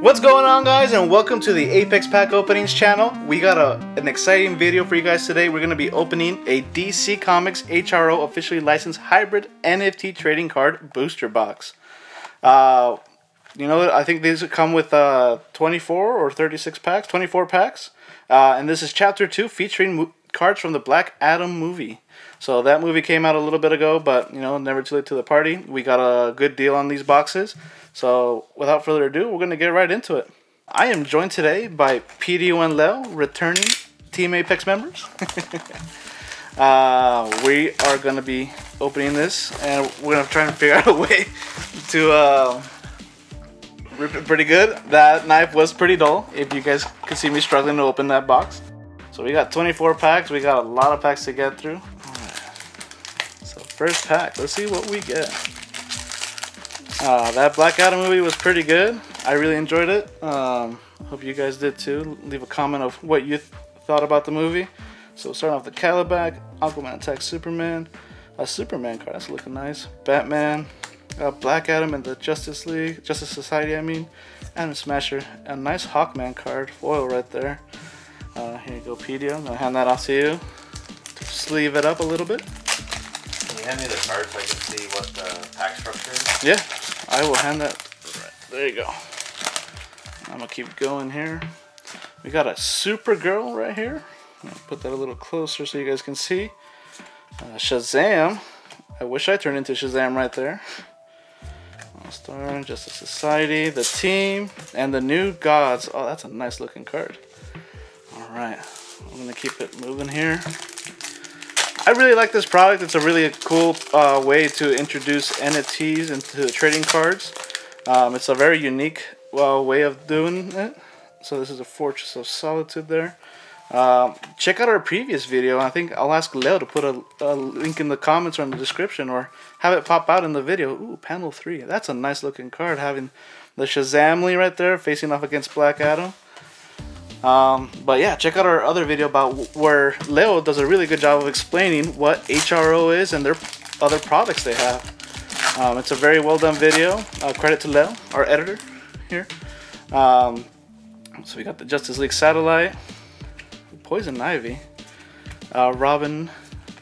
What's going on guys and welcome to the Apex Pack Openings channel. We got a, an exciting video for you guys today. We're going to be opening a DC Comics HRO officially licensed hybrid NFT trading card booster box. Uh, you know, I think these come with uh, 24 or 36 packs, 24 packs. Uh, and this is chapter 2 featuring cards from the Black Adam movie. So that movie came out a little bit ago, but you know, never too late to the party. We got a good deal on these boxes. So without further ado, we're going to get right into it. I am joined today by PDO and Leo, returning Team Apex members. uh, we are going to be opening this, and we're to try and figure out a way to uh, rip it pretty good. That knife was pretty dull, if you guys could see me struggling to open that box. So we got 24 packs. We got a lot of packs to get through. So first pack, let's see what we get. Uh, that Black Adam movie was pretty good. I really enjoyed it. Um, hope you guys did too. Leave a comment of what you th thought about the movie. So starting off the Calabac, Aquaman attacks Superman, a Superman card, that's looking nice. Batman, uh, Black Adam and the Justice League, Justice Society, I mean, Atom Smasher, a nice Hawkman card, foil right there. Uh, here you go, Pedia. I'm gonna hand that off to you to sleeve it up a little bit. Can you hand me the card so I can see what the pack structure is? Yeah, I will hand that. There you go. I'm gonna keep going here. We got a Supergirl right here. put that a little closer so you guys can see. Uh, Shazam. I wish I turned into Shazam right there. All-Star, Justice Society, the team, and the new gods. Oh, that's a nice looking card. All right, I'm gonna keep it moving here. I really like this product. It's a really cool uh, way to introduce NFTs into trading cards. Um, it's a very unique uh, way of doing it. So this is a Fortress of Solitude there. Um, check out our previous video. I think I'll ask Leo to put a, a, link in the comments or in the description or have it pop out in the video. Ooh, panel 3. That's a nice looking card having the Shazamly right there facing off against Black Adam. Um, but yeah, check out our other video about where Leo does a really good job of explaining what HRO is and their other products they have. Um, it's a very well done video. Uh, credit to Leo, our editor here. Um, so we got the Justice League Satellite, Poison Ivy, uh, Robin,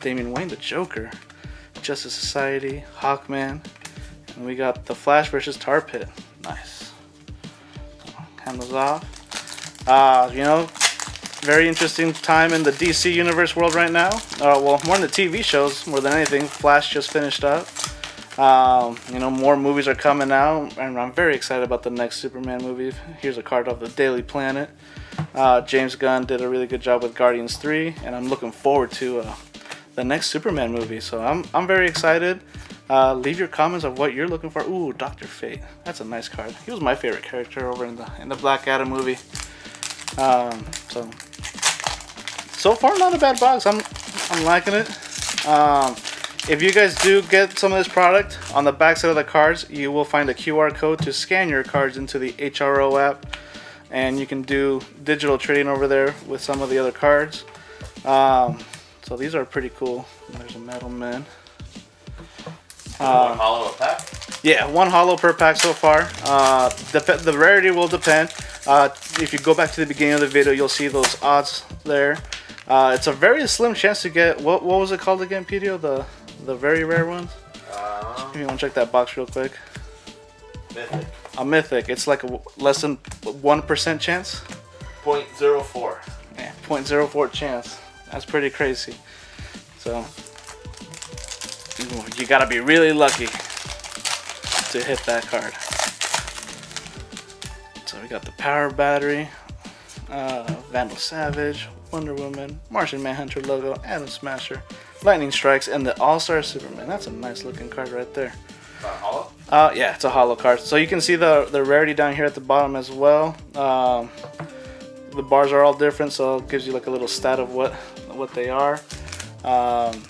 Damian Wayne, the Joker, Justice Society, Hawkman, and we got the Flash versus Tar Pit. Nice. Hand those off. Uh, you know, very interesting time in the DC Universe world right now. Uh, well, more in the TV shows more than anything. Flash just finished up. Um, you know, more movies are coming out, and I'm very excited about the next Superman movie. Here's a card of the Daily Planet. Uh, James Gunn did a really good job with Guardians 3, and I'm looking forward to uh, the next Superman movie. So I'm, I'm very excited. Uh, leave your comments of what you're looking for. Ooh, Doctor Fate. That's a nice card. He was my favorite character over in the in the Black Adam movie. Um, so, so far not a bad box. I'm, I'm liking it. Um, if you guys do get some of this product, on the back side of the cards, you will find a QR code to scan your cards into the HRO app. And you can do digital trading over there with some of the other cards. Um, so these are pretty cool. There's a Metal Man. Uh, one holo a pack? Yeah, one holo per pack so far. Uh, the, the rarity will depend. Uh, if you go back to the beginning of the video, you'll see those odds there. Uh, it's a very slim chance to get, what, what was it called again, PDO? The the very rare ones? Um, if you want to check that box real quick. Mythic. A mythic. It's like a less than 1% chance? 0.04. Yeah, 0.04 chance. That's pretty crazy. So, you gotta be really lucky to hit that card. We got the power battery, uh, Vandal Savage, Wonder Woman, Martian Manhunter logo, Atom Smasher, Lightning Strikes, and the All-Star Superman. That's a nice looking card right there. holo? Uh, yeah, it's a holo card. So you can see the, the rarity down here at the bottom as well. Um, the bars are all different, so it gives you like a little stat of what what they are. Um,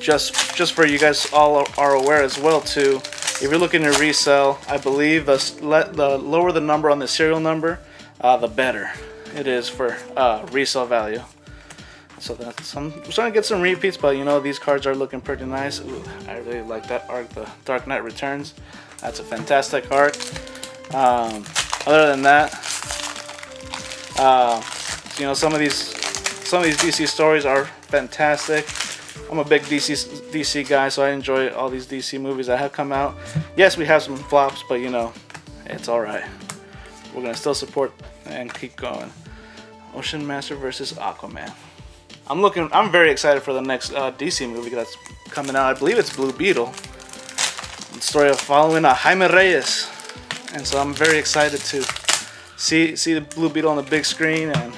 just just for you guys all are aware as well too, if you're looking to resell, I believe the, the lower the number on the serial number, uh, the better it is for uh, resale value. So that's I'm starting to get some repeats, but you know these cards are looking pretty nice. Ooh, I really like that arc, the Dark Knight Returns. That's a fantastic art. Um, other than that, uh, you know, some of these some of these DC stories are fantastic. I'm a big DC DC guy, so I enjoy all these DC movies that have come out. Yes, we have some flops, but you know, it's all right. We're gonna still support and keep going. Ocean Master versus Aquaman. I'm looking. I'm very excited for the next uh, DC movie that's coming out. I believe it's Blue Beetle. The story of following a Jaime Reyes, and so I'm very excited to see see the Blue Beetle on the big screen. And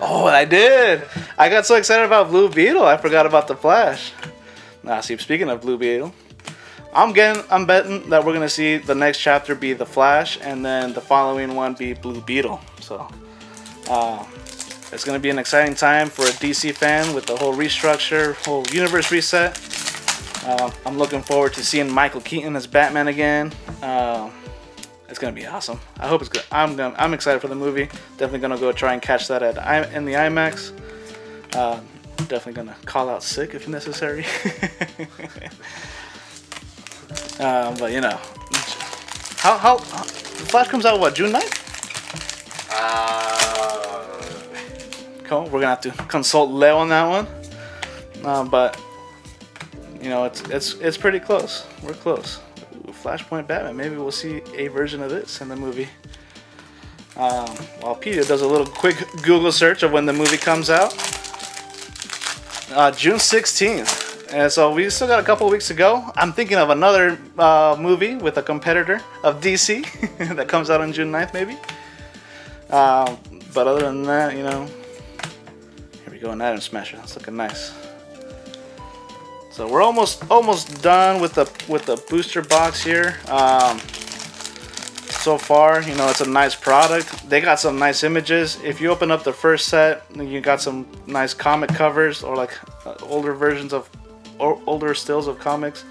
oh, I did. I got so excited about Blue Beetle, I forgot about the Flash. Now, see, speaking of Blue Beetle, I'm getting. I'm betting that we're gonna see the next chapter be the Flash, and then the following one be Blue Beetle. So. Uh, it's to be an exciting time for a DC fan with the whole restructure, whole universe reset. Uh, I'm looking forward to seeing Michael Keaton as Batman again. Uh, it's going to be awesome. I hope it's good. I'm gonna, I'm excited for the movie. Definitely going to go try and catch that at I, in the IMAX. Uh, definitely going to call out sick if necessary. uh, but you know, how how the Flash comes out what June 9th? Uh, Cool. We're gonna have to consult Leo on that one. Uh, but you know, it's it's it's pretty close. We're close. Flashpoint Batman. Maybe we'll see a version of this in the movie. Um, while Peter does a little quick Google search of when the movie comes out, uh, June 16th. And so we still got a couple weeks to go. I'm thinking of another uh, movie with a competitor of DC that comes out on June 9th, maybe. Uh, but other than that, you know, here we go, an Atom Smasher. That's looking nice. So we're almost almost done with the with the booster box here. Um, so far, you know, it's a nice product. They got some nice images. If you open up the first set, you got some nice comic covers or like uh, older versions of older stills of comics.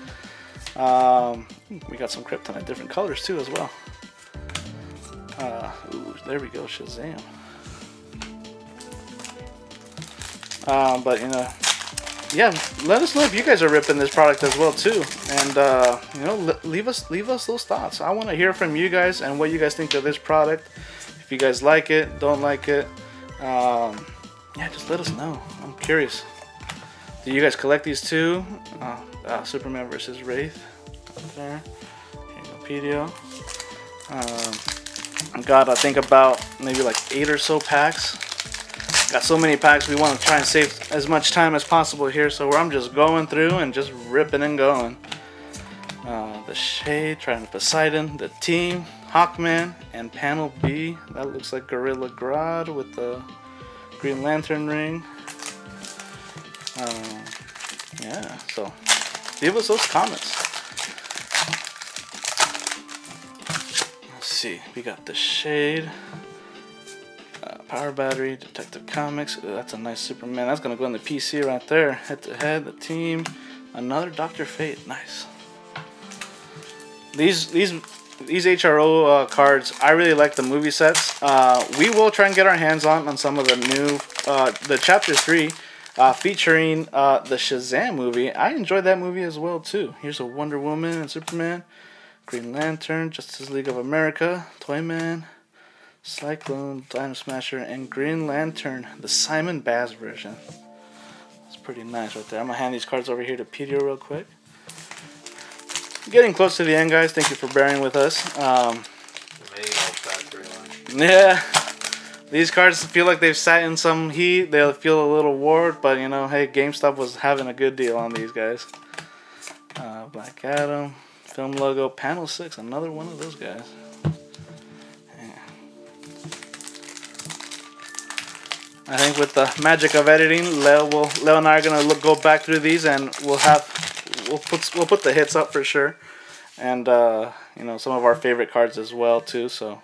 Um, we got some Kryptonite, different colors too as well. Uh, ooh, there we go, Shazam. Um, but you know, yeah, let us know if you guys are ripping this product as well too, and uh, you know, leave us leave us those thoughts. I want to hear from you guys and what you guys think of this product. If you guys like it, don't like it, um, yeah, just let us know. I'm curious. Do you guys collect these too? Uh, uh, Superman versus Wraith. Up there. Here you go, I think about maybe like eight or so packs. Got so many packs, we want to try and save as much time as possible here. So where I'm just going through and just ripping and going. Uh, the Shade, Trident Poseidon, the Team, Hawkman, and Panel B. That looks like Gorilla Grodd with the Green Lantern ring. Uh, yeah, so leave us those comments. Let's see, we got the Shade. Power Battery, Detective Comics. Ooh, that's a nice Superman. That's gonna go in the PC right there. Head to head, the team. Another Doctor Fate. Nice. These these these HRO uh, cards, I really like the movie sets. Uh, we will try and get our hands on on some of the new uh, the Chapter Three. Uh, featuring uh, the Shazam movie. I enjoyed that movie as well too. Here's a Wonder Woman and Superman, Green Lantern, Justice League of America, Toyman, Cyclone, Dino Smasher, and Green Lantern, the Simon Baz version. That's pretty nice right there. I'm gonna hand these cards over here to Peter real quick. Getting close to the end, guys. Thank you for bearing with us. Um, yeah, these cards feel like they've sat in some heat. They feel a little warped, but you know, hey, GameStop was having a good deal on these guys. Uh, Black Adam, film logo, panel six, another one of those guys. I think with the magic of editing, Leo will Leo and I are gonna look, go back through these, and we'll have we'll put we'll put the hits up for sure, and uh, you know some of our favorite cards as well too. So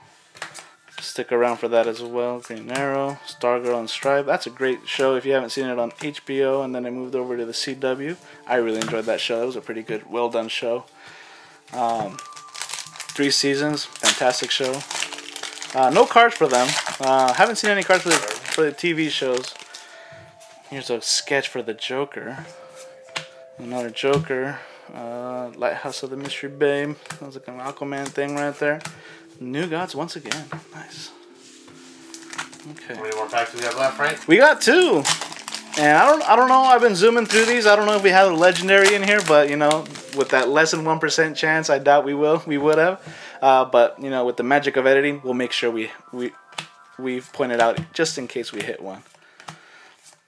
stick around for that as well. Green Arrow, Stargirl, and Stripe. That's a great show if you haven't seen it on HBO, and then I moved over to the CW. I really enjoyed that show. It was a pretty good, well done show. Um, three seasons, fantastic show. Uh, no cards for them. Uh, haven't seen any cards for the, for the TV shows. Here's a sketch for the Joker. Another Joker. Uh, Lighthouse of the Mystery Babe. Sounds like an Aquaman thing right there. New Gods once again. Nice. Okay. How many more packs do we have left, Frank? We got two. And I don't I don't know, I've been zooming through these. I don't know if we have a legendary in here, but you know, with that less than one percent chance, I doubt we will. We would have. Uh, but you know, with the magic of editing, we'll make sure we we we've pointed out just in case we hit one.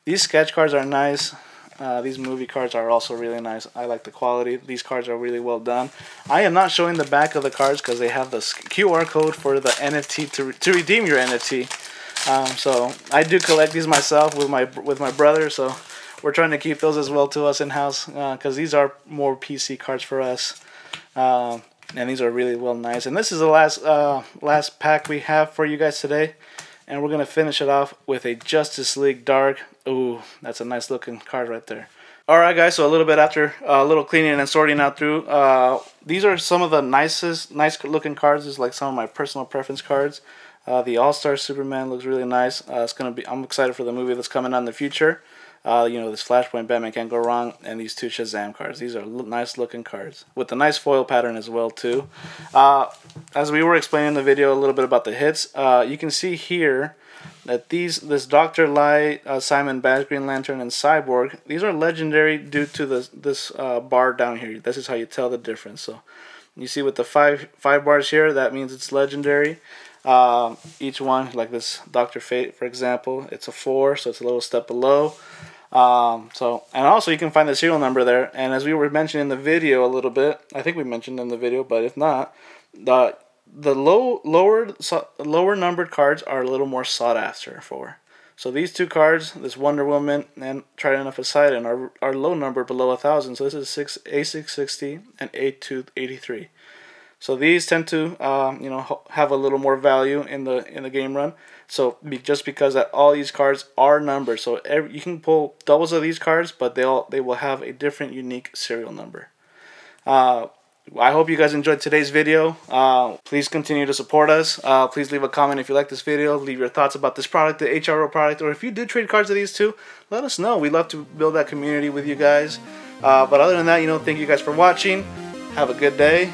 These sketch cards are nice. Uh, these movie cards are also really nice. I like the quality. These cards are really well done. I am not showing the back of the cards because they have the QR code for the NFT to, re- to redeem your NFT. Um, so I do collect these myself with my with my brother. So we're trying to keep those as well to us in house because these are more PC cards for us. Um, and these are really well nice. And this is the last uh, last pack we have for you guys today. And we're gonna finish it off with a Justice League Dark. Ooh, that's a nice looking card right there. All right, guys. So a little bit after uh, a little cleaning and sorting out through, uh, these are some of the nicest, nice looking cards. Is like some of my personal preference cards. Uh, the All Star Superman looks really nice. Uh, it's gonna be. I'm excited for the movie that's coming out in the future. Uh, you know, this Flashpoint Batman can't go wrong, and these two Shazam cards. These are nice looking cards with a nice foil pattern as well too. Uh, as we were explaining in the video a little bit about the hits, uh, you can see here that these this Doctor Light, uh, Simon Baz, Green Lantern, and Cyborg these are legendary due to this this bar down here. This is how you tell the difference. So you see with the five five bars here, that means it's legendary. Um, each one, like this Doctor Fate, for example, it's a four, so it's a little step below. Um, so, and also you can find the serial number there. And as we were mentioning in the video a little bit, I think we mentioned in the video, but if not, the the low lower so, lower numbered cards are a little more sought after for. So these two cards, this Wonder Woman and Trident of Poseidon, are are low numbered below a thousand. So this is six A six sixty and A two eighty three. So these tend to, um, you know, have a little more value in the in the game run. So be, just because that all these cards are numbered, so every, you can pull doubles of these cards, but they'll they will have a different unique serial number. Uh, I hope you guys enjoyed today's video. Uh, please continue to support us. Uh, please leave a comment if you like this video. Leave your thoughts about this product, the HRO product, or if you do trade cards of these two, let us know. We'd love to build that community with you guys. Uh, but other than that, you know, thank you guys for watching. Have a good day,